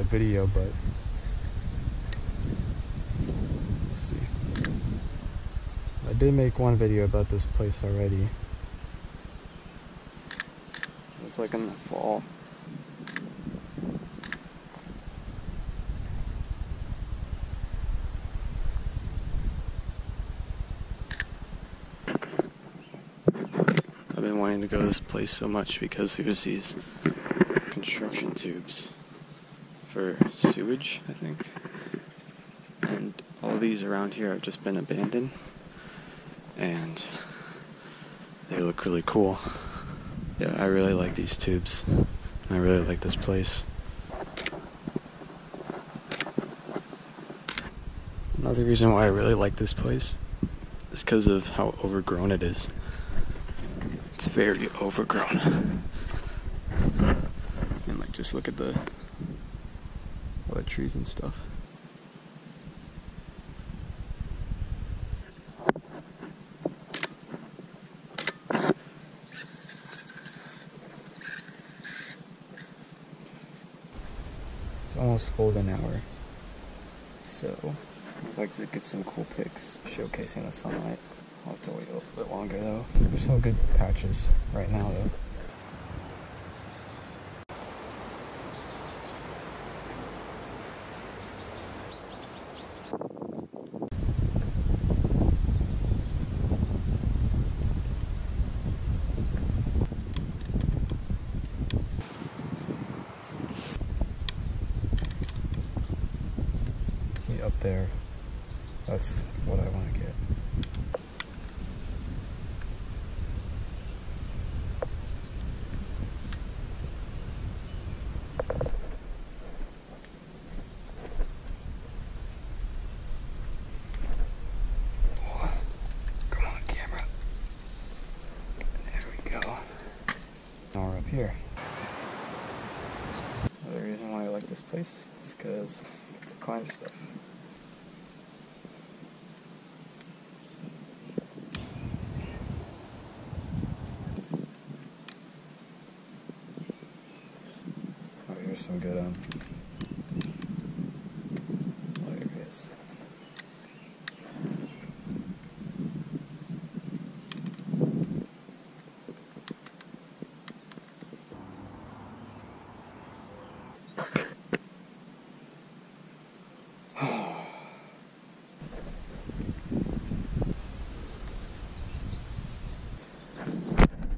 a video, but let's see. I did make one video about this place already. It's like in the fall. I've been wanting to go to this place so much because there's these construction tubes for sewage, I think. And all these around here have just been abandoned. And they look really cool. Yeah, I really like these tubes. I really like this place. Another reason why I really like this place is because of how overgrown it is. It's very overgrown. And like just look at the the trees and stuff. It's almost golden hour. So I'd like to get some cool pics showcasing the sunlight. I'll have to wait a little bit longer though. There's some good patches right now though. See up there. That's what I want to get. Come on, camera. There we go. Now we're up here. Another reason why I like this place is because it's a climb stuff. Oh, some good.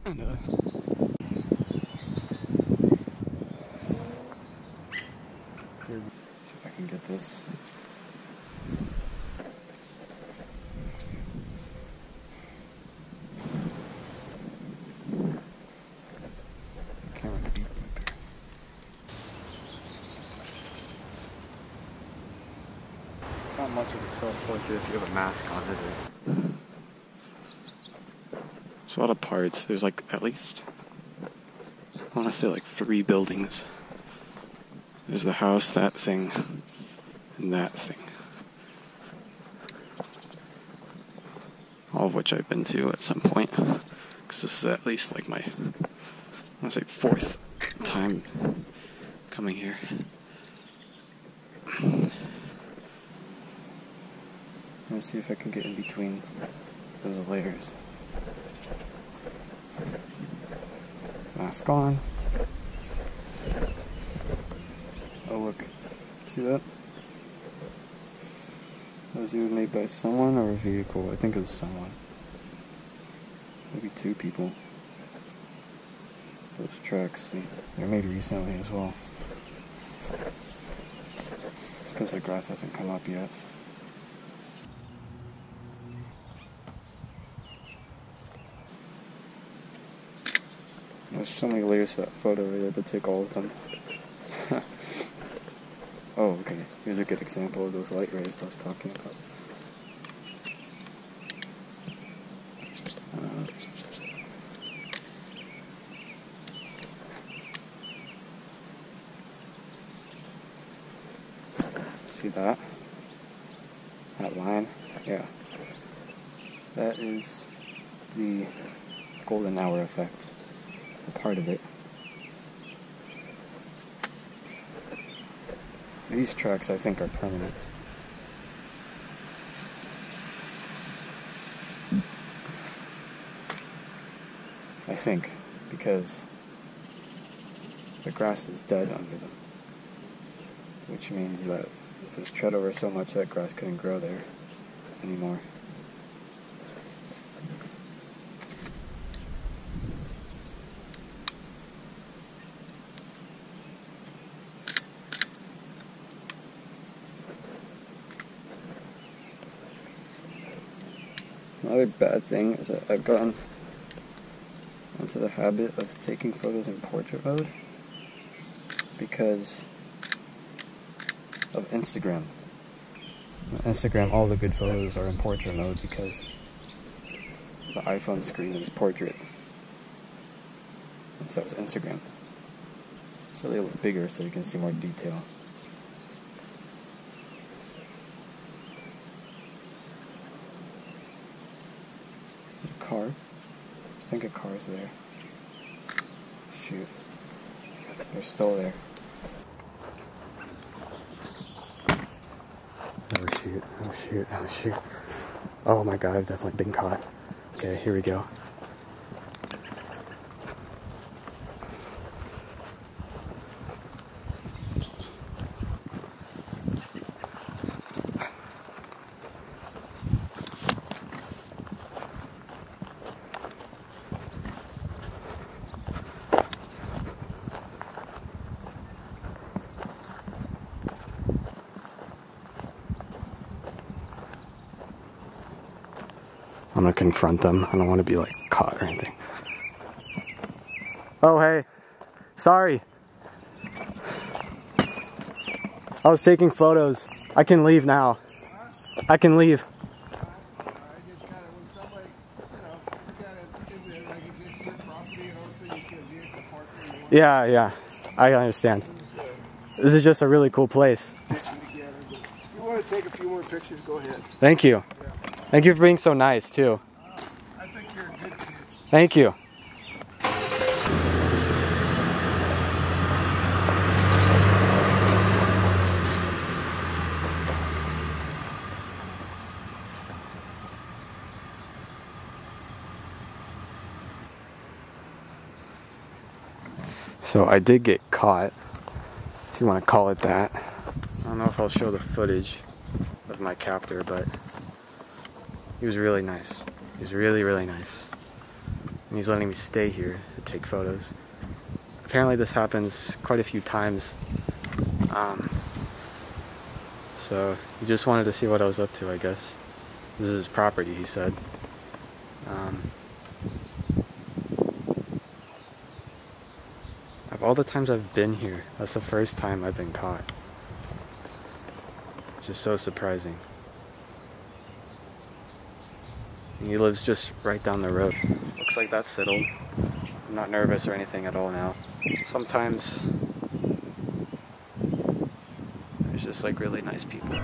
And uh, here, see if I can get this. Camera to be deeper. It's not much of a self-portrait if you have a mask on, is it? There's a lot of parts. There's like at least, I want to say like three buildings. There's the house, that thing, and that thing. All of which I've been to at some point. Because this is at least like my, I want to say fourth time coming here. Me see if I can get in between those layers. Mask on. Oh look, see that? That Was either made by someone or a vehicle? I think it was someone. Maybe two people. Those tracks, they're made recently as well. Because the grass hasn't come up yet. There's so many layers to that photo, we had to take all of them. oh, okay. Here's a good example of those light rays I was talking about. See that? That line? Yeah. That is the golden hour effect a part of it. These tracks, I think, are permanent. I think, because the grass is dead under them, which means that it was tread over so much that grass couldn't grow there anymore. Another bad thing is that I've gotten into the habit of taking photos in portrait mode because of Instagram. Instagram, all the good photos are in portrait mode because the iPhone screen is portrait. And so is Instagram. So they look bigger so you can see more detail. A car. I think a car's there. Shoot. They're still there. Oh shoot, oh shoot, oh shoot. Oh my god, I've definitely been caught. Okay, here we go. I'm gonna confront them. I don't want to be like caught or anything. Oh, hey. Sorry. I was taking photos. I can leave now. I can leave. Yeah, yeah. I understand. This is just a really cool place. If you want to take a few more pictures, go ahead. Thank you. Thank you for being so nice, too. I think you're a good kid. Thank you. So I did get caught, if you want to call it that. I don't know if I'll show the footage of my captor, but he was really nice. He was really, really nice. And he's letting me stay here to take photos. Apparently this happens quite a few times. Um, so he just wanted to see what I was up to, I guess. This is his property, he said. Um, of all the times I've been here, that's the first time I've been caught. Just so surprising. And he lives just right down the road. Looks like that's settled. I'm not nervous or anything at all now. Sometimes there's just like really nice people.